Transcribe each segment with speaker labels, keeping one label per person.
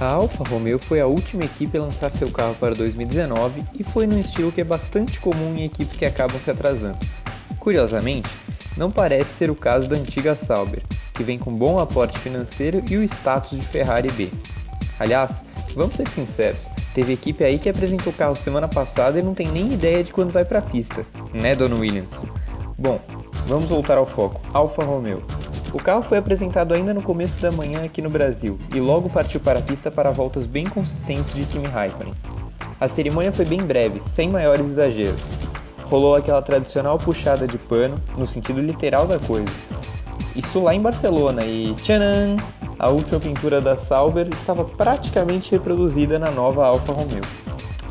Speaker 1: A Alfa Romeo foi a última equipe a lançar seu carro para 2019 e foi num estilo que é bastante comum em equipes que acabam se atrasando. Curiosamente, não parece ser o caso da antiga Sauber, que vem com bom aporte financeiro e o status de Ferrari B. Aliás, vamos ser sinceros, teve equipe aí que apresentou o carro semana passada e não tem nem ideia de quando vai para a pista, né, Don Williams? Bom, vamos voltar ao foco, Alfa Romeo. O carro foi apresentado ainda no começo da manhã aqui no Brasil e logo partiu para a pista para voltas bem consistentes de Kimi Raikkonen. A cerimônia foi bem breve, sem maiores exageros. Rolou aquela tradicional puxada de pano, no sentido literal da coisa. Isso lá em Barcelona e tcharam! A última pintura da Sauber estava praticamente reproduzida na nova Alfa Romeo.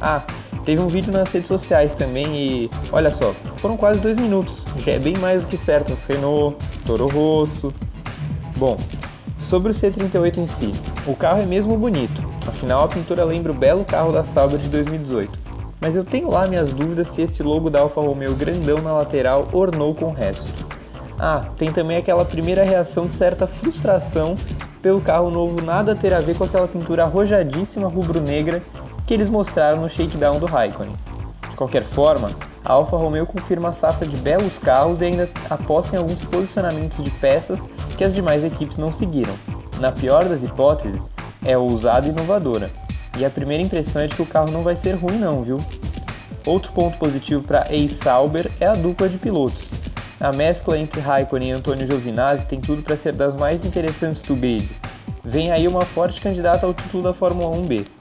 Speaker 1: Ah, teve um vídeo nas redes sociais também e olha só, foram quase dois minutos, já é bem mais do que certas Renault, Toro Rosso. Bom, sobre o C38 em si, o carro é mesmo bonito, afinal a pintura lembra o belo carro da Sauber de 2018. Mas eu tenho lá minhas dúvidas se esse logo da Alfa Romeo grandão na lateral ornou com o resto. Ah, tem também aquela primeira reação de certa frustração pelo carro novo nada ter a ver com aquela pintura arrojadíssima rubro-negra que eles mostraram no shakedown do Raikkonen. De qualquer forma, a Alfa Romeo confirma a safra de belos carros e ainda aposta em alguns posicionamentos de peças que as demais equipes não seguiram. Na pior das hipóteses, é ousada e inovadora. E a primeira impressão é de que o carro não vai ser ruim não, viu? Outro ponto positivo para a Sauber é a dupla de pilotos. A mescla entre Raikkonen e Antonio Giovinazzi tem tudo para ser das mais interessantes do grid. Vem aí uma forte candidata ao título da Fórmula 1B.